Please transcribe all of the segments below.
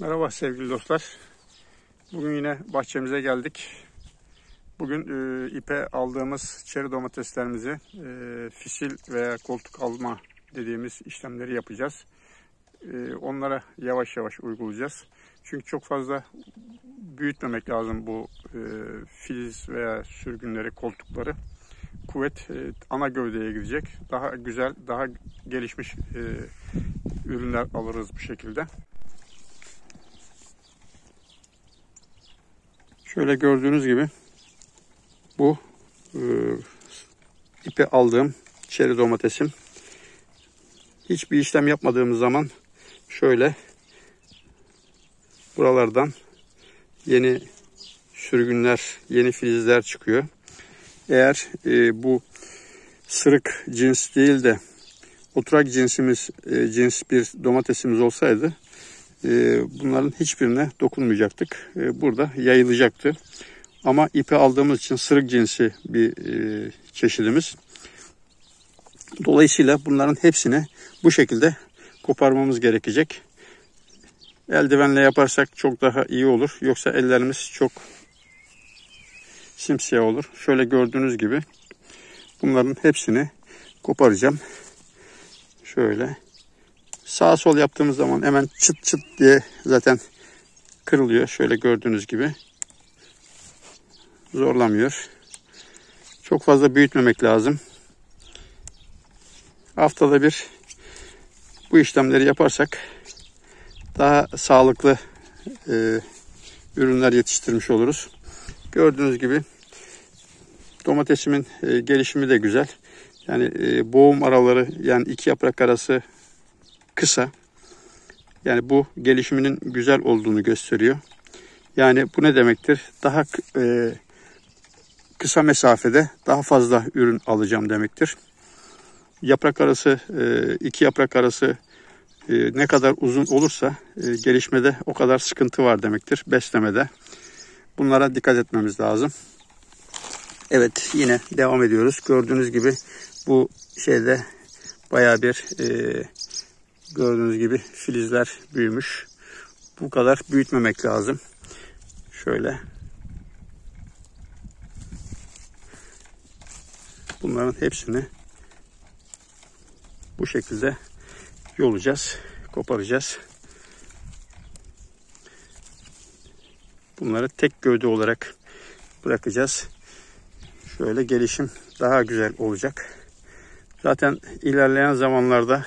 Merhaba sevgili dostlar. Bugün yine bahçemize geldik. Bugün e, ipe aldığımız çeri domateslerimizi e, fisil veya koltuk alma dediğimiz işlemleri yapacağız. E, onlara yavaş yavaş uygulayacağız. Çünkü çok fazla büyütmemek lazım bu e, filiz veya sürgünleri, koltukları. Kuvvet e, ana gövdeye gidecek. Daha güzel, daha gelişmiş e, ürünler alırız bu şekilde. Şöyle gördüğünüz gibi bu e, ipe aldığım çeri domatesim. Hiçbir işlem yapmadığımız zaman şöyle buralardan yeni sürgünler, yeni filizler çıkıyor. Eğer e, bu sırık cins değil de oturak cinsimiz e, cins bir domatesimiz olsaydı bunların hiçbirine dokunmayacaktık. E, burada yayılacaktı. Ama ipi aldığımız için sırık cinsi bir e, çeşidimiz. Dolayısıyla bunların hepsini bu şekilde koparmamız gerekecek. Eldivenle yaparsak çok daha iyi olur. Yoksa ellerimiz çok simsiyah olur. Şöyle gördüğünüz gibi bunların hepsini koparacağım. Şöyle Sağ sol yaptığımız zaman hemen çıt çıt diye zaten kırılıyor. Şöyle gördüğünüz gibi. Zorlamıyor. Çok fazla büyütmemek lazım. Haftada bir bu işlemleri yaparsak daha sağlıklı e, ürünler yetiştirmiş oluruz. Gördüğünüz gibi domatesimin e, gelişimi de güzel. Yani e, boğum araları yani iki yaprak arası kısa. Yani bu gelişiminin güzel olduğunu gösteriyor. Yani bu ne demektir? Daha e, kısa mesafede daha fazla ürün alacağım demektir. Yaprak arası, e, iki yaprak arası e, ne kadar uzun olursa e, gelişmede o kadar sıkıntı var demektir. Beslemede. Bunlara dikkat etmemiz lazım. Evet yine devam ediyoruz. Gördüğünüz gibi bu şeyde baya bir e, Gördüğünüz gibi filizler büyümüş. Bu kadar büyütmemek lazım. Şöyle. Bunların hepsini bu şekilde yolacağız, koparacağız. Bunları tek gövde olarak bırakacağız. Şöyle gelişim daha güzel olacak. Zaten ilerleyen zamanlarda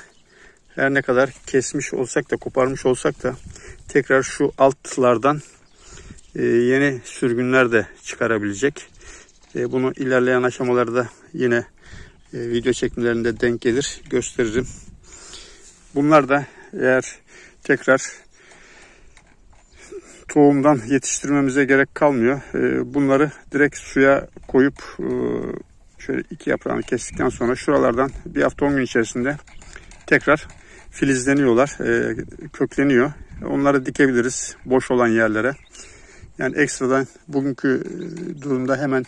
her ne kadar kesmiş olsak da koparmış olsak da tekrar şu altlardan e, yeni sürgünler de çıkarabilecek. E, bunu ilerleyen aşamalarda yine e, video çekimlerinde denk gelir gösteririm. Bunlar da eğer tekrar tohumdan yetiştirmemize gerek kalmıyor. Bunları direkt suya koyup şöyle iki yaprağını kestikten sonra şuralardan bir hafta on gün içerisinde tekrar filizleniyorlar, e, kökleniyor. Onları dikebiliriz boş olan yerlere. Yani ekstradan bugünkü e, durumda hemen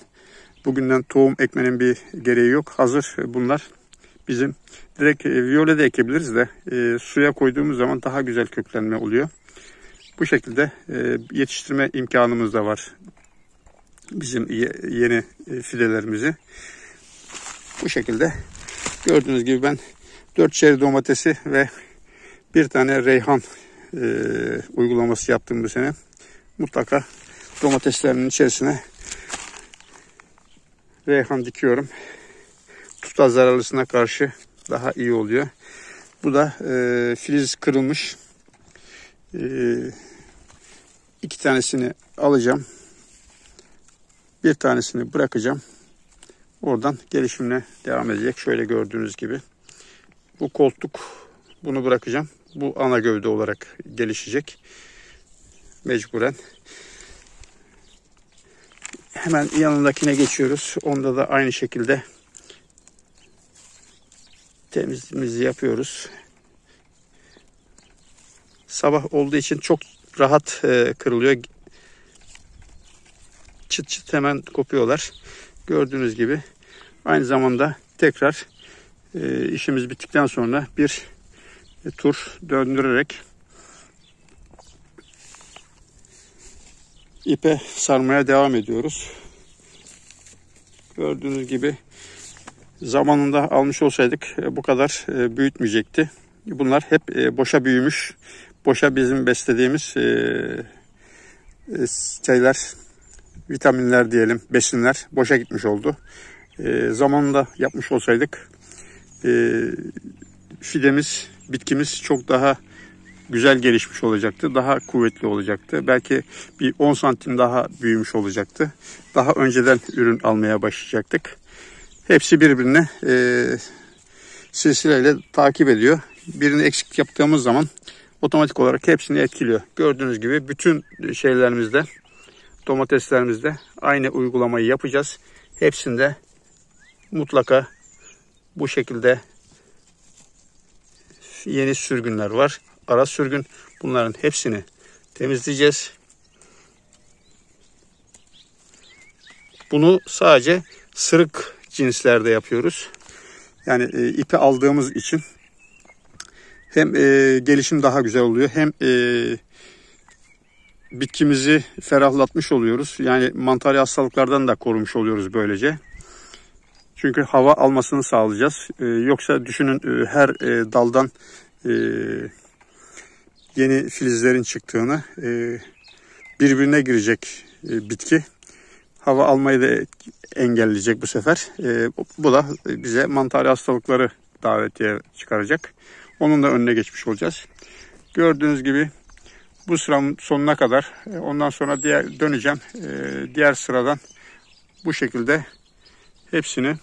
bugünden tohum ekmenin bir gereği yok. Hazır bunlar bizim direkt e, viyole de ekebiliriz de e, suya koyduğumuz zaman daha güzel köklenme oluyor. Bu şekilde e, yetiştirme imkanımız da var. Bizim yeni e, fidelerimizi. Bu şekilde gördüğünüz gibi ben 4 çeri domatesi ve bir tane reyhan e, uygulaması yaptım bu sene. Mutlaka domateslerinin içerisine reyhan dikiyorum. Tuta zararlısına karşı daha iyi oluyor. Bu da e, filiz kırılmış. E, iki tanesini alacağım. Bir tanesini bırakacağım. Oradan gelişimine devam edecek. Şöyle gördüğünüz gibi. Bu koltuk bunu bırakacağım. Bu ana gövde olarak gelişecek. Mecburen. Hemen yanındakine geçiyoruz. Onda da aynı şekilde temizliğimizi yapıyoruz. Sabah olduğu için çok rahat e, kırılıyor. Çıt çıt hemen kopuyorlar. Gördüğünüz gibi aynı zamanda tekrar e, işimiz bittikten sonra bir tur döndürerek ipe sarmaya devam ediyoruz. Gördüğünüz gibi zamanında almış olsaydık e, bu kadar e, büyütmeyecekti. Bunlar hep e, boşa büyümüş. Boşa bizim beslediğimiz şeyler, vitaminler diyelim, besinler boşa gitmiş oldu. Zamanında yapmış olsaydık fidemiz, bitkimiz çok daha güzel gelişmiş olacaktı. Daha kuvvetli olacaktı. Belki bir 10 santim daha büyümüş olacaktı. Daha önceden ürün almaya başlayacaktık. Hepsi birbirine e, silsileyle takip ediyor. Birini eksik yaptığımız zaman otomatik olarak hepsini etkiliyor. Gördüğünüz gibi bütün şeylerimizde, domateslerimizde aynı uygulamayı yapacağız. Hepsinde mutlaka bu şekilde yeni sürgünler var. Ara sürgün. Bunların hepsini temizleyeceğiz. Bunu sadece sırık cinslerde yapıyoruz. Yani e, ipi aldığımız için hem e, gelişim daha güzel oluyor hem e, bitkimizi ferahlatmış oluyoruz. Yani mantarya hastalıklardan da korumuş oluyoruz böylece. Çünkü hava almasını sağlayacağız. E, yoksa düşünün e, her e, daldan e, yeni filizlerin çıktığını e, birbirine girecek e, bitki hava almayı da engelleyecek bu sefer. E, bu da bize mantar hastalıkları davetiye çıkaracak. Onun da önüne geçmiş olacağız. Gördüğünüz gibi bu sıranın sonuna kadar e, ondan sonra diğer döneceğim. E, diğer sıradan bu şekilde hepsini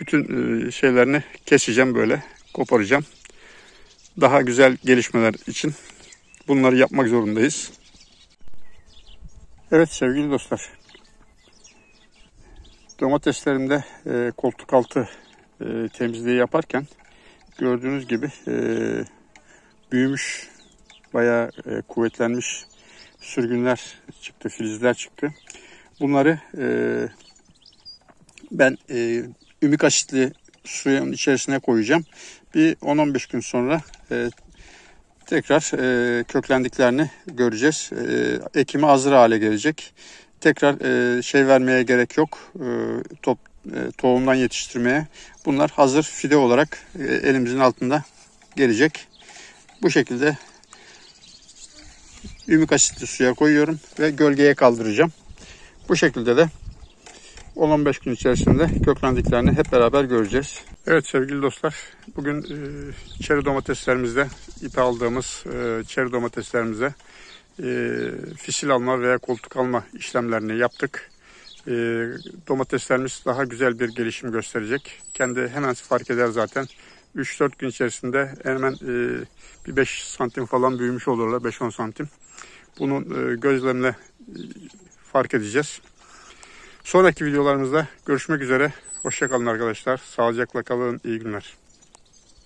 bütün e, şeylerini keseceğim böyle koparacağım. Daha güzel gelişmeler için bunları yapmak zorundayız. Evet sevgili dostlar Domateslerimde e, koltuk altı e, temizliği yaparken gördüğünüz gibi e, büyümüş, bayağı e, kuvvetlenmiş sürgünler çıktı, filizler çıktı. Bunları e, ben e, ümik asitli suyun içerisine koyacağım. Bir 10-15 gün sonra e, tekrar e, köklendiklerini göreceğiz. E, ekimi hazır hale gelecek tekrar e, şey vermeye gerek yok. E, top e, tohumdan yetiştirmeye. Bunlar hazır fide olarak e, elimizin altında gelecek. Bu şekilde ümik asitli suya koyuyorum ve gölgeye kaldıracağım. Bu şekilde de 10-15 gün içerisinde köklendiklerini hep beraber göreceğiz. Evet sevgili dostlar, bugün e, çeri domateslerimizde ipe aldığımız e, çeri domateslerimize e, fisil alma veya koltuk alma işlemlerini yaptık. E, domateslerimiz daha güzel bir gelişim gösterecek. Kendi hemen fark eder zaten. 3-4 gün içerisinde hemen bir 5 santim falan büyümüş olurlar. 5-10 santim. Bunu gözlemle fark edeceğiz. Sonraki videolarımızda görüşmek üzere. Hoşçakalın arkadaşlar. Sağlıcakla kalın. İyi günler.